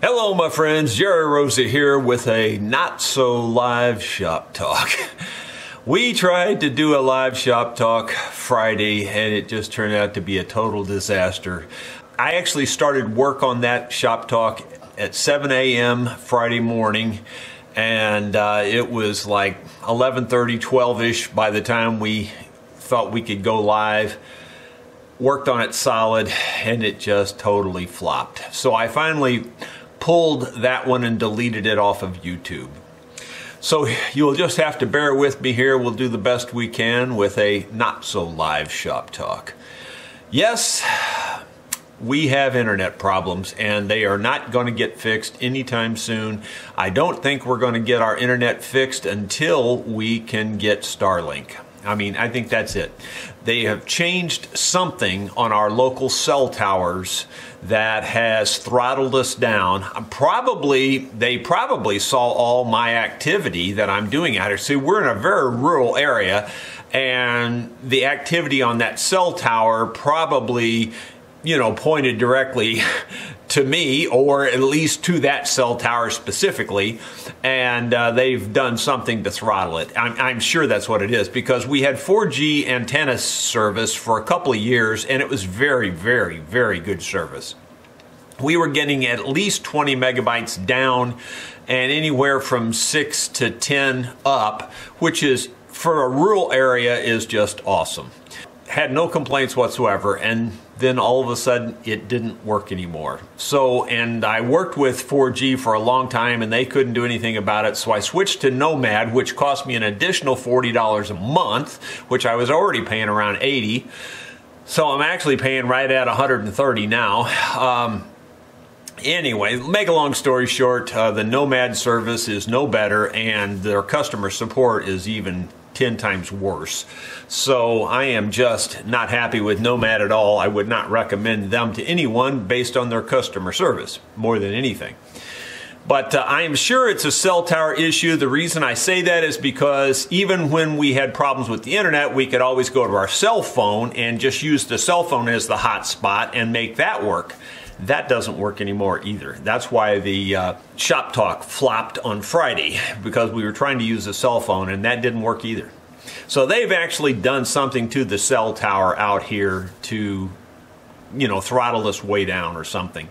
Hello, my friends. Jerry Rosa here with a not so live shop talk. We tried to do a live shop talk Friday and it just turned out to be a total disaster. I actually started work on that shop talk at 7 a.m. Friday morning and uh, it was like 11:30, 12ish by the time we thought we could go live worked on it solid and it just totally flopped. So I finally pulled that one and deleted it off of YouTube. So you'll just have to bear with me here. We'll do the best we can with a not so live shop talk. Yes, we have internet problems and they are not going to get fixed anytime soon. I don't think we're going to get our internet fixed until we can get Starlink. I mean, I think that's it. They have changed something on our local cell towers that has throttled us down. Probably, they probably saw all my activity that I'm doing out here. See, we're in a very rural area, and the activity on that cell tower probably you know, pointed directly to me or at least to that cell tower specifically, and uh, they've done something to throttle it. I'm, I'm, sure that's what it is because we had 4G antenna service for a couple of years and it was very, very, very good service. We were getting at least 20 megabytes down and anywhere from 6 to 10 up, which is for a rural area is just awesome. Had no complaints whatsoever and then all of a sudden it didn't work anymore. So, and I worked with 4G for a long time and they couldn't do anything about it. So I switched to Nomad, which cost me an additional $40 a month, which I was already paying around 80. So I'm actually paying right at 130 now. Um, anyway, make a long story short, uh, the Nomad service is no better and their customer support is even 10 times worse. So I am just not happy with Nomad at all. I would not recommend them to anyone based on their customer service more than anything. But uh, I am sure it's a cell tower issue. The reason I say that is because even when we had problems with the internet, we could always go to our cell phone and just use the cell phone as the hotspot and make that work. That doesn't work anymore either. That's why the uh, shop talk flopped on Friday because we were trying to use a cell phone and that didn't work either. So they've actually done something to the cell tower out here to, you know, throttle us way down or something.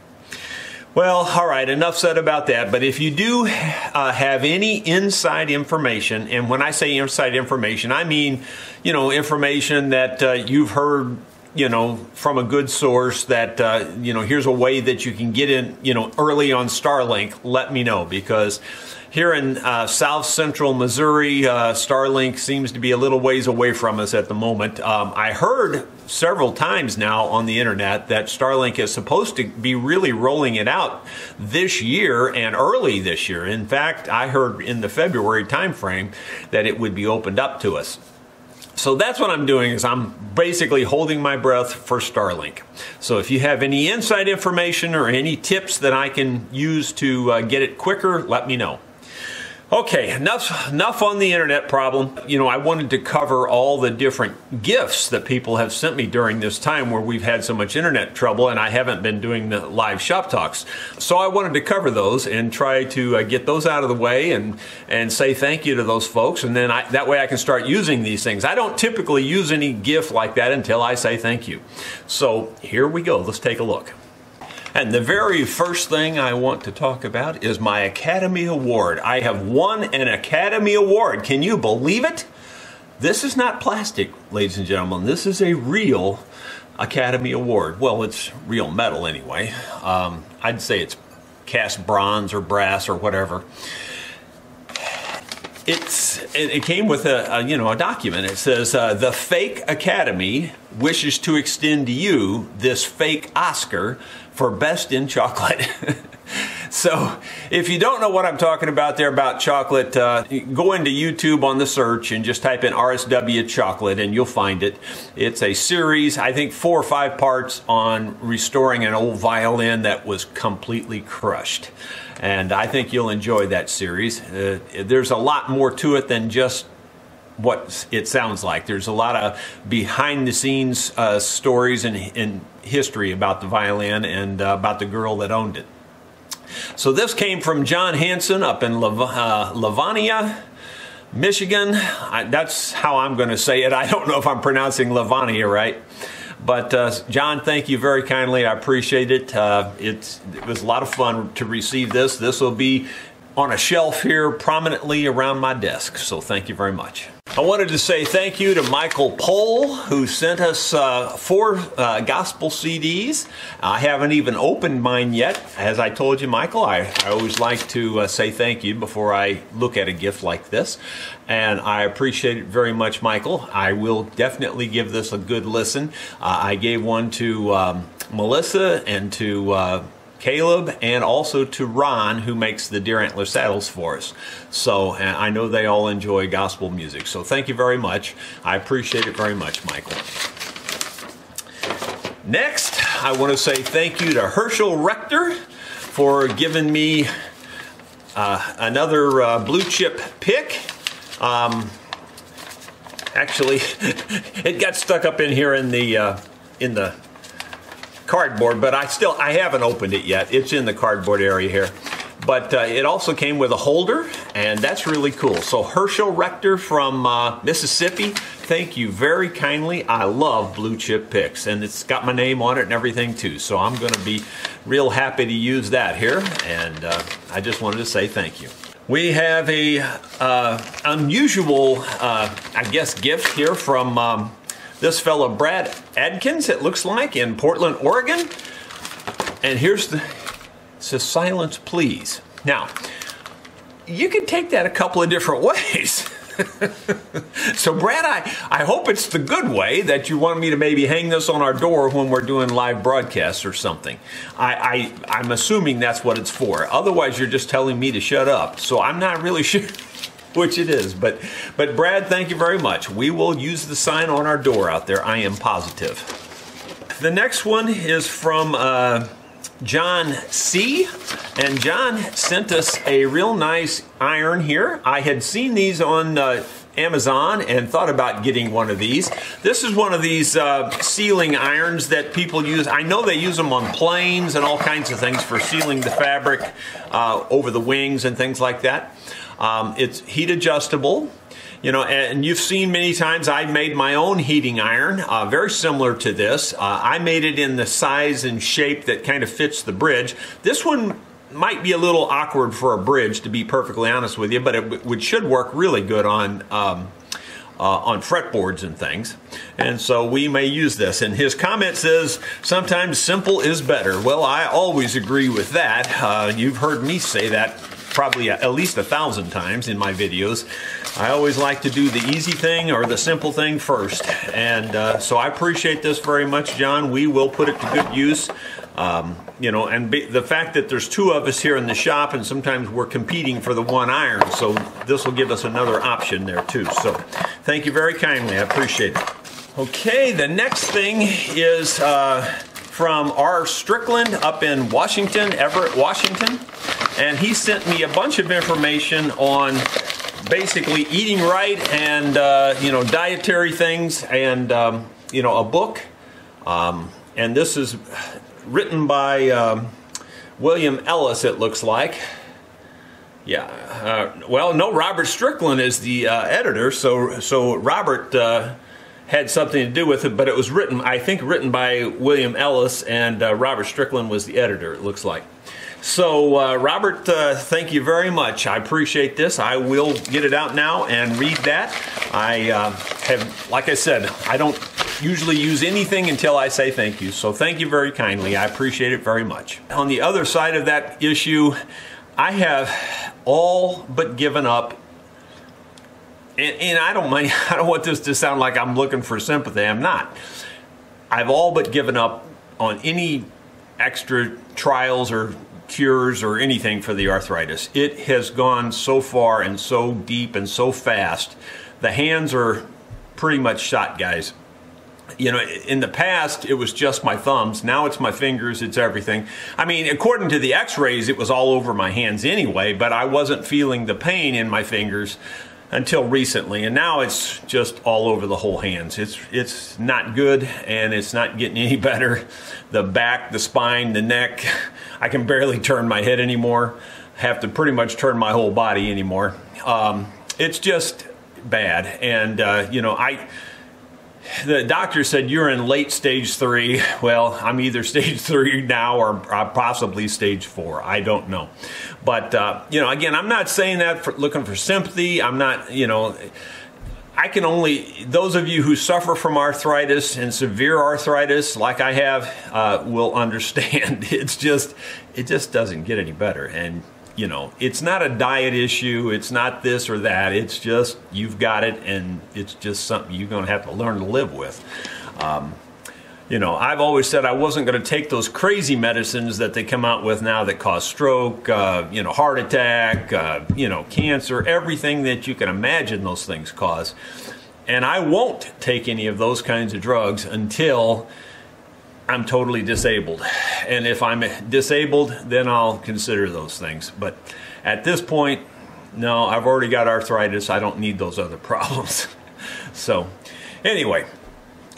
Well, all right, enough said about that. But if you do uh, have any inside information, and when I say inside information, I mean, you know, information that uh, you've heard you know, from a good source that, uh, you know, here's a way that you can get in, you know, early on Starlink, let me know because here in uh, south central Missouri, uh, Starlink seems to be a little ways away from us at the moment. Um, I heard several times now on the internet that Starlink is supposed to be really rolling it out this year and early this year. In fact, I heard in the February timeframe that it would be opened up to us. So that's what I'm doing is I'm basically holding my breath for Starlink. So if you have any inside information or any tips that I can use to uh, get it quicker, let me know. Okay, enough enough on the internet problem. You know, I wanted to cover all the different gifts that people have sent me during this time where we've had so much internet trouble and I haven't been doing the live shop talks. So I wanted to cover those and try to uh, get those out of the way and and say thank you to those folks and then I, that way I can start using these things. I don't typically use any gift like that until I say thank you. So here we go. Let's take a look. And the very first thing I want to talk about is my Academy Award. I have won an Academy Award. Can you believe it? This is not plastic, ladies and gentlemen. This is a real Academy Award. Well, it's real metal anyway. Um, I'd say it's cast bronze or brass or whatever. It's it, came with a, a, you know a document. It says uh, the fake Academy wishes to extend to you this fake Oscar for best in chocolate. So if you don't know what I'm talking about there about chocolate, uh, go into YouTube on the search and just type in RSW chocolate and you'll find it. It's a series, I think four or five parts on restoring an old violin that was completely crushed. And I think you'll enjoy that series. Uh, there's a lot more to it than just what it sounds like. There's a lot of behind the scenes uh, stories and, and, history about the violin and uh, about the girl that owned it. So this came from John Hanson up in Lav uh, Lavania, Michigan. I, that's how I'm going to say it. I don't know if I'm pronouncing Lavania right. But uh, John, thank you very kindly. I appreciate it. Uh, it was a lot of fun to receive this. This will be on a shelf here prominently around my desk. So thank you very much. I wanted to say thank you to Michael Pohl, who sent us uh, four uh, gospel CDs. I haven't even opened mine yet. As I told you, Michael, I, I always like to uh, say thank you before I look at a gift like this. And I appreciate it very much, Michael. I will definitely give this a good listen. Uh, I gave one to um, Melissa and to uh, Caleb, and also to Ron, who makes the deer antler saddles for us. So I know they all enjoy gospel music. So thank you very much. I appreciate it very much, Michael. Next, I want to say thank you to Herschel Rector for giving me uh, another uh, blue chip pick. Um, actually, it got stuck up in here in the uh, in the cardboard, but I still, I haven't opened it yet. It's in the cardboard area here. But uh, it also came with a holder, and that's really cool. So Herschel Rector from uh, Mississippi, thank you very kindly. I love blue chip picks, and it's got my name on it and everything too. So I'm going to be real happy to use that here, and uh, I just wanted to say thank you. We have a uh, unusual, uh, I guess, gift here from um, this fellow Brad Adkins, it looks like, in Portland, Oregon. And here's the, it says silence please. Now, you can take that a couple of different ways. so Brad, I, I hope it's the good way that you want me to maybe hang this on our door when we're doing live broadcasts or something. I, I, I'm assuming that's what it's for. Otherwise, you're just telling me to shut up. So I'm not really sure which it is. But, but Brad, thank you very much. We will use the sign on our door out there. I am positive. The next one is from uh, John C. And John sent us a real nice iron here. I had seen these on uh, Amazon and thought about getting one of these. This is one of these uh, sealing irons that people use. I know they use them on planes and all kinds of things for sealing the fabric uh, over the wings and things like that. Um, it's heat adjustable. You know, and you've seen many times I made my own heating iron, uh, very similar to this. Uh, I made it in the size and shape that kind of fits the bridge. This one might be a little awkward for a bridge, to be perfectly honest with you, but it, should work really good on um, uh, on fretboards and things. And so we may use this. And his comment says, sometimes simple is better. Well, I always agree with that. Uh, you've heard me say that probably at least a thousand times in my videos. I always like to do the easy thing or the simple thing first. And uh, so I appreciate this very much, John. We will put it to good use. Um, you know, and be, the fact that there's two of us here in the shop and sometimes we're competing for the one iron, so this will give us another option there too. So thank you very kindly. I appreciate it. Okay, the next thing is uh, from R. Strickland up in Washington, Everett, Washington and he sent me a bunch of information on basically eating right and uh, you know dietary things and um, you know a book. Um, and this is written by um, William Ellis it looks like. Yeah uh, well no Robert Strickland is the uh, editor so so Robert uh, had something to do with it but it was written I think written by William Ellis and uh, Robert Strickland was the editor it looks like so, uh, Robert, uh, thank you very much. I appreciate this. I will get it out now and read that. I uh, have, like I said, I don't usually use anything until I say thank you. So, thank you very kindly. I appreciate it very much. On the other side of that issue, I have all but given up. And, and I don't mind, I don't want this to sound like I'm looking for sympathy. I'm not. I've all but given up on any extra trials or cures or anything for the arthritis. It has gone so far and so deep and so fast. The hands are pretty much shot, guys. You know, in the past, it was just my thumbs. Now it's my fingers, it's everything. I mean, according to the x rays, it was all over my hands anyway, but I wasn't feeling the pain in my fingers until recently, and now it's just all over the whole hands. It's it's not good, and it's not getting any better. The back, the spine, the neck. I can barely turn my head anymore. Have to pretty much turn my whole body anymore. Um, it's just bad, and uh, you know I the doctor said you're in late stage three. Well, I'm either stage three now or possibly stage four. I don't know. But, uh, you know, again, I'm not saying that for looking for sympathy. I'm not, you know, I can only, those of you who suffer from arthritis and severe arthritis like I have uh, will understand. It's just, it just doesn't get any better. And you know, it's not a diet issue. It's not this or that. It's just you've got it, and it's just something you're going to have to learn to live with. Um, you know, I've always said I wasn't going to take those crazy medicines that they come out with now that cause stroke, uh, you know, heart attack, uh, you know, cancer, everything that you can imagine those things cause. And I won't take any of those kinds of drugs until I'm totally disabled. And if I'm disabled, then I'll consider those things. But at this point, no, I've already got arthritis. I don't need those other problems. so, anyway,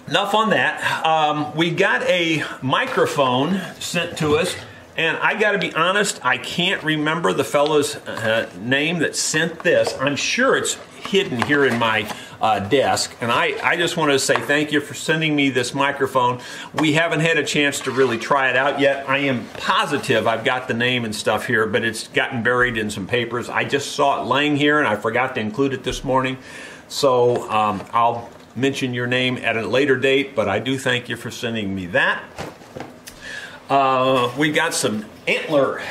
enough on that. Um, we got a microphone sent to us. And I got to be honest, I can't remember the fellow's uh, name that sent this. I'm sure it's hidden here in my uh, desk. And I, I just want to say thank you for sending me this microphone. We haven't had a chance to really try it out yet. I am positive I've got the name and stuff here, but it's gotten buried in some papers. I just saw it laying here and I forgot to include it this morning. So um, I'll mention your name at a later date, but I do thank you for sending me that. Uh, we got some antler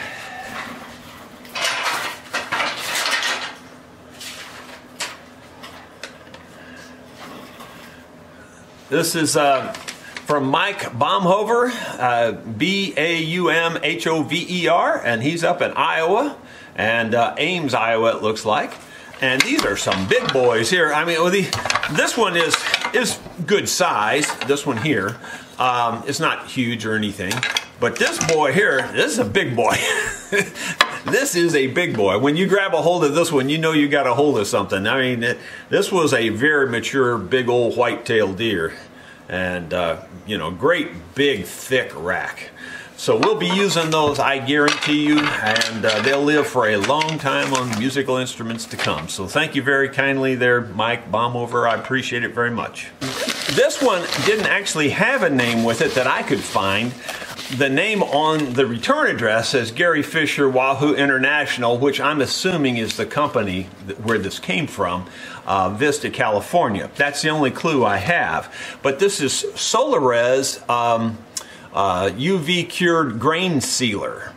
This is uh, from Mike Baumhover, uh, B A U M H O V E R, and he's up in Iowa, and uh, Ames, Iowa, it looks like. And these are some big boys here. I mean, well, the, this one is is good size. This one here, um, it's not huge or anything, but this boy here, this is a big boy. this is a big boy. When you grab a hold of this one, you know you got a hold of something. I mean, it, this was a very mature, big old white-tailed deer. And, uh, you know, great, big, thick rack. So we'll be using those, I guarantee you, and uh, they'll live for a long time on musical instruments to come. So thank you very kindly there, Mike Baumhover. I appreciate it very much. This one didn't actually have a name with it that I could find, the name on the return address says Gary Fisher Wahoo International, which I'm assuming is the company where this came from, uh, Vista, California. That's the only clue I have. But this is Solarez um, uh, UV cured grain sealer.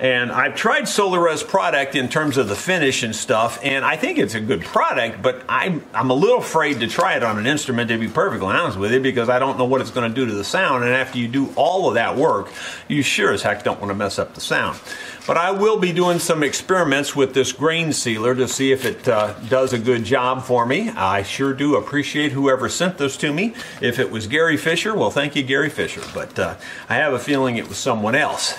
And I've tried Solarez product in terms of the finish and stuff, and I think it's a good product, but I'm, I'm a little afraid to try it on an instrument, to be perfectly honest with you, because I don't know what it's going to do to the sound. And after you do all of that work, you sure as heck don't want to mess up the sound. But I will be doing some experiments with this grain sealer to see if it uh, does a good job for me. I sure do appreciate whoever sent this to me. If it was Gary Fisher, well, thank you, Gary Fisher. But uh, I have a feeling it was someone else.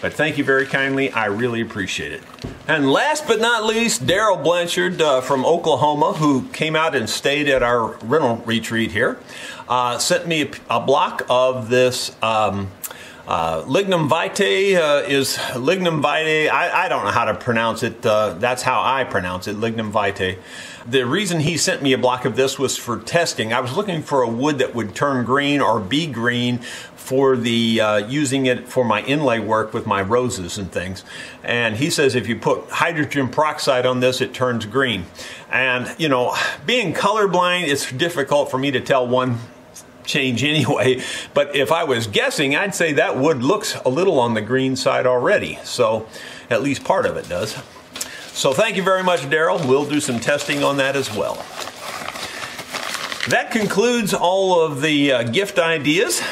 But thank you very kindly. I really appreciate it. And last but not least, Daryl Blanchard uh, from Oklahoma, who came out and stayed at our rental retreat here, uh, sent me a, a, block of this. Um, uh, lignum vitae uh, is lignum vitae. I, I, don't know how to pronounce it. Uh, that's how I pronounce it, lignum vitae. The reason he sent me a block of this was for testing. I was looking for a wood that would turn green or be green for the uh, using it for my inlay work with my roses and things. And he says if you put hydrogen peroxide on this, it turns green. And you know, being colorblind, it's difficult for me to tell one change anyway. But if I was guessing, I'd say that wood looks a little on the green side already. So at least part of it does. So thank you very much, Daryl. We'll do some testing on that as well. That concludes all of the uh, gift ideas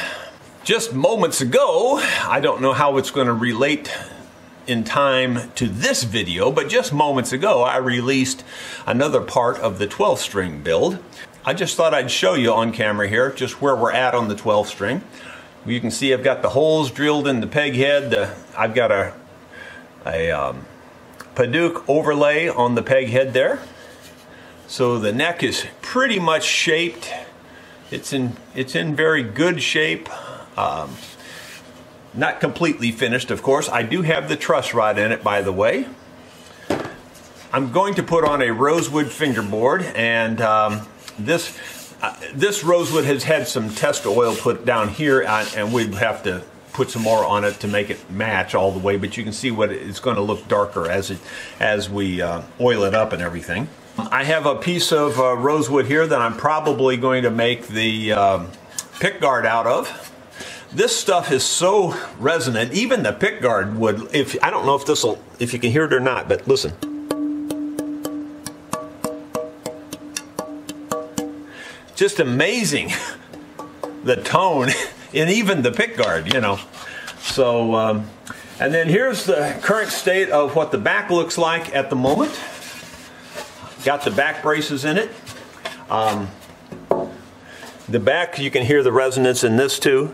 just moments ago, I don't know how it's going to relate in time to this video, but just moments ago I released another part of the 12 string build. I just thought I'd show you on camera here just where we're at on the 12 string. You can see I've got the holes drilled in the peg head. The, I've got a, a um, Padauk overlay on the peg head there. So the neck is pretty much shaped. It's in, it's in very good shape. Um, not completely finished, of course. I do have the truss rod in it, by the way. I'm going to put on a rosewood fingerboard, and um, this uh, this rosewood has had some test oil put down here, uh, and we'd have to put some more on it to make it match all the way. But you can see what it's going to look darker as it as we uh, oil it up and everything. I have a piece of uh, rosewood here that I'm probably going to make the um, pick guard out of. This stuff is so resonant, even the pick guard would, if I don't know if this will, if you can hear it or not, but listen. Just amazing the tone and even the pick guard, you know. So, um, and then here's the current state of what the back looks like at the moment. Got the back braces in it. Um, the back, you can hear the resonance in this too.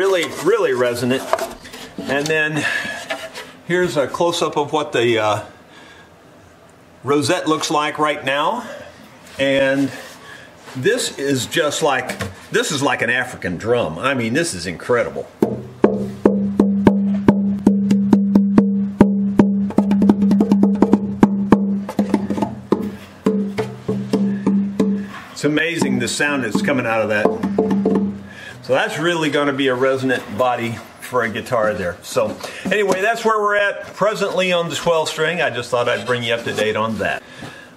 really, really resonant. And then here's a close-up of what the uh, rosette looks like right now. And this is just like, this is like an African drum. I mean, this is incredible. It's amazing the sound that's coming out of that. So that's really going to be a resonant body for a guitar there. So anyway, that's where we're at presently on the 12 string. I just thought I'd bring you up to date on that.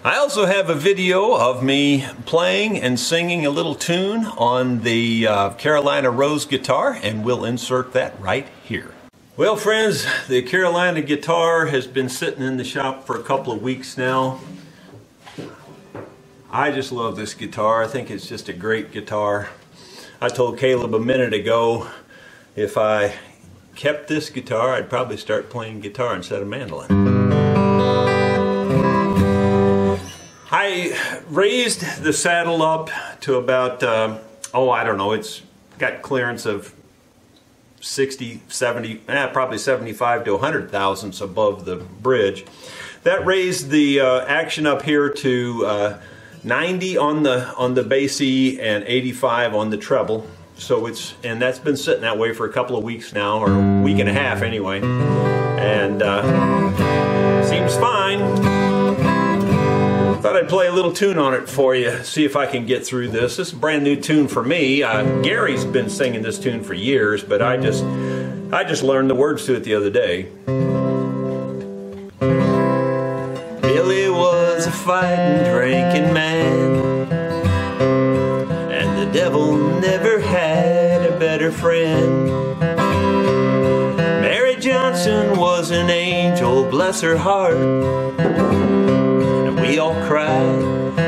I also have a video of me playing and singing a little tune on the uh, Carolina Rose guitar and we'll insert that right here. Well friends, the Carolina guitar has been sitting in the shop for a couple of weeks now. I just love this guitar. I think it's just a great guitar. I told Caleb a minute ago if I kept this guitar, I'd probably start playing guitar instead of mandolin. I raised the saddle up to about, uh, oh, I don't know, it's got clearance of 60, 70, eh, probably 75 to 100 thousandths above the bridge. That raised the uh, action up here to uh, 90 on the on the bass E and 85 on the treble. So it's and that's been sitting that way for a couple of weeks now, or a week and a half anyway, and uh, seems fine. Thought I'd play a little tune on it for you, see if I can get through this. This is a brand new tune for me. Uh, Gary's been singing this tune for years, but I just I just learned the words to it the other day. Billy was a fighting, friend. Mary Johnson was an angel, bless her heart. And we all cried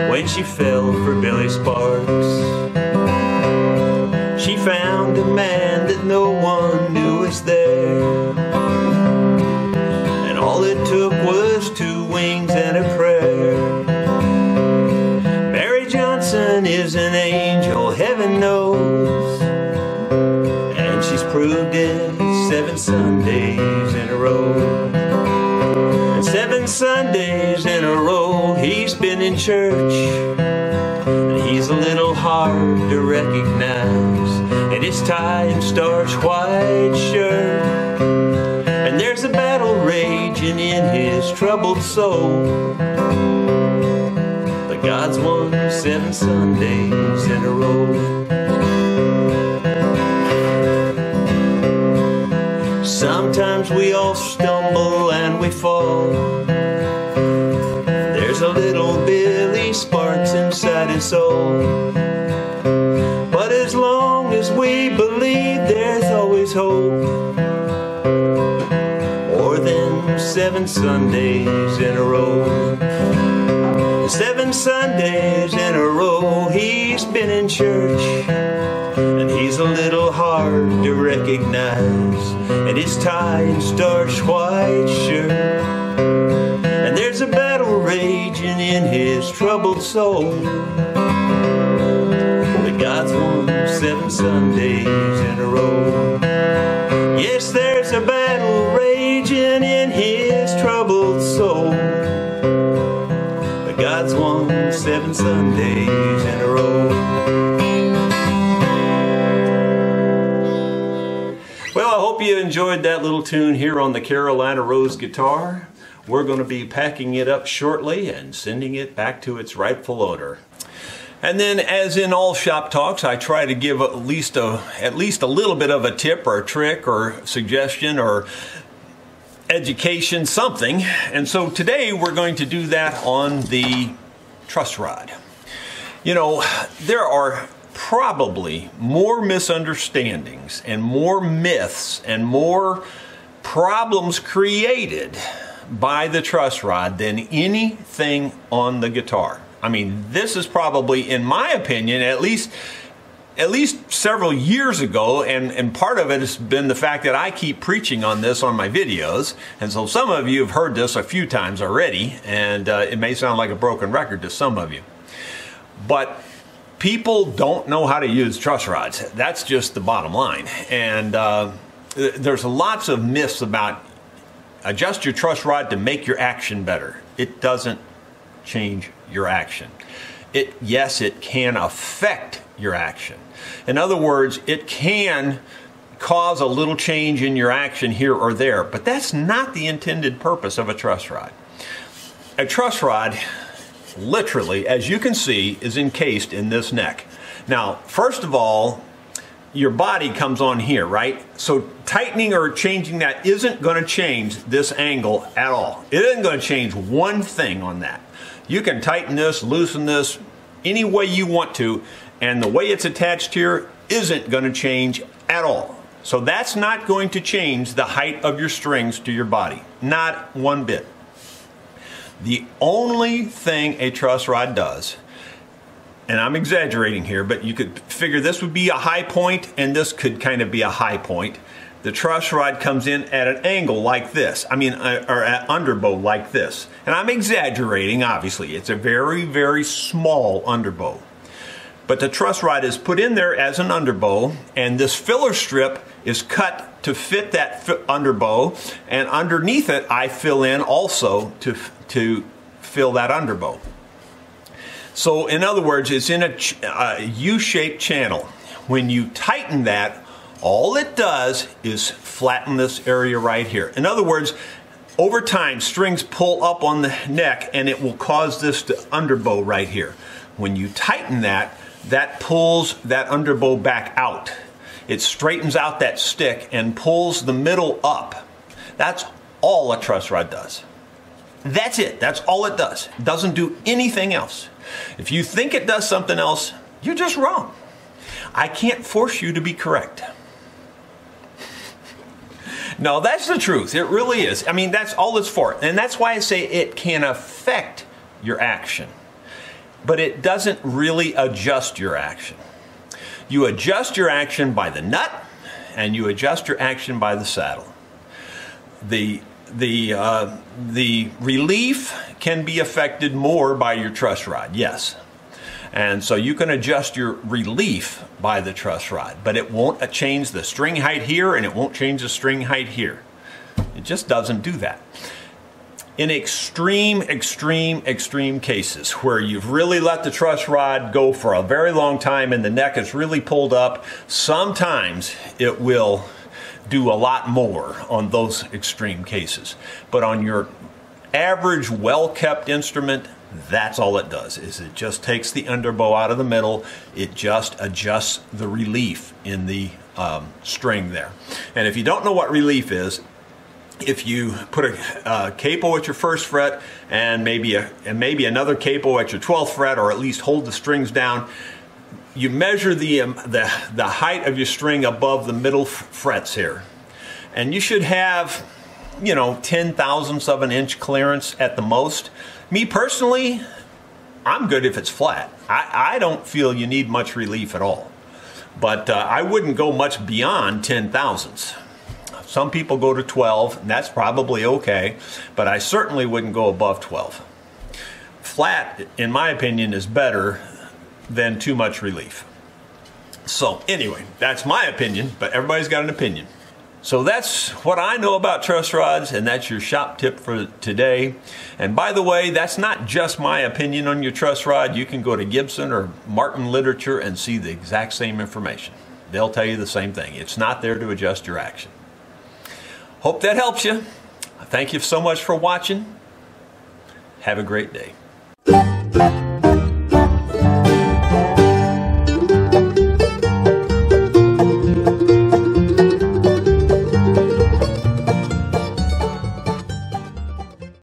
when she fell for Billy Sparks. She found a man that no one knew was there. Proved it seven Sundays in a row. And seven Sundays in a row, he's been in church. And he's a little hard to recognize. And his tie and starched white shirt. And there's a battle raging in his troubled soul. But God's won seven Sundays in a row. We all stumble and we fall. There's a little Billy Sparks inside his soul. But as long as we believe, there's always hope. More than seven Sundays in a row. Seven Sundays in a row he's been in church. And he's a little hard to recognize. And his tie and starch white shirt. And there's a battle raging in his troubled soul. But God's won seven Sundays in a row. Yes, there's a battle raging in his troubled soul. But God's won seven Sundays enjoyed that little tune here on the Carolina Rose guitar. We're going to be packing it up shortly and sending it back to its rightful owner. And then, as in all shop talks, I try to give at least a at least a little bit of a tip or a trick or suggestion or education, something. And so today we're going to do that on the truss rod. You know, there are probably more misunderstandings and more myths and more problems created by the truss rod than anything on the guitar. I mean, this is probably, in my opinion, at least at least several years ago, and, and part of it has been the fact that I keep preaching on this on my videos. And so some of you have heard this a few times already, and uh, it may sound like a broken record to some of you. But people don't know how to use truss rods. That's just the bottom line. And uh, there's lots of myths about adjust your truss rod to make your action better. It doesn't change your action. It, yes, it can affect your action. In other words, it can cause a little change in your action here or there, but that's not the intended purpose of a truss rod. A truss rod, literally, as you can see, is encased in this neck. Now, first of all, your body comes on here, right? So tightening or changing that isn't going to change this angle at all. It isn't going to change one thing on that. You can tighten this, loosen this, any way you want to, and the way it's attached here isn't going to change at all. So that's not going to change the height of your strings to your body. Not one bit. The only thing a truss rod does, and I'm exaggerating here, but you could figure this would be a high point and this could kind of be a high point. The truss rod comes in at an angle like this. I mean, uh, or at underbow like this. And I'm exaggerating, obviously. It's a very, very small underbow. But the truss rod is put in there as an underbow, and this filler strip is cut to fit that underbow, and underneath it I fill in also to, to fill that underbow. So in other words, it's in a a U-shaped channel. When you tighten that, all it does is flatten this area right here. In other words, over time, strings pull up on the neck and it will cause this to underbow right here. When you tighten that, that pulls that underbow back out. It straightens out that stick and pulls the middle up. That's all a truss rod does. That's it. That's all it does. It doesn't do anything else. If you think it does something else, you're just wrong. I can't force you to be correct. No, that's the truth. It really is. I mean, that's all it's for. And that's why I say it can affect your action but it doesn't really adjust your action. You adjust your action by the nut and you adjust your action by the saddle. The, the, uh, the relief can be affected more by your truss rod, yes. And so you can adjust your relief by the truss rod, but it won't change the string height here and it won't change the string height here. It just doesn't do that in extreme, extreme, extreme cases where you've really let the truss rod go for a very long time and the neck is really pulled up, sometimes it will do a lot more on those extreme cases. But on your average, well-kept instrument, that's all it does is it just takes the underbow out of the middle it just adjusts the relief in the um, string there and if you don't know what relief is if you put a uh, capo at your first fret and maybe a and maybe another capo at your 12th fret or at least hold the strings down you measure the um, the the height of your string above the middle frets here and you should have you know 10 thousandths of an inch clearance at the most me personally I'm good if it's flat. I, I don't feel you need much relief at all. But uh, I wouldn't go much beyond 10 thousandths. Some people go to 12, and that's probably okay, but I certainly wouldn't go above 12. Flat, in my opinion, is better than too much relief. So, anyway, that's my opinion, but everybody's got an opinion. So that's what I know about truss rods, and that's your shop tip for today. And by the way, that's not just my opinion on your truss rod. You can go to Gibson or Martin Literature and see the exact same information. They'll tell you the same thing. It's not there to adjust your action. Hope that helps you. Thank you so much for watching. Have a great day.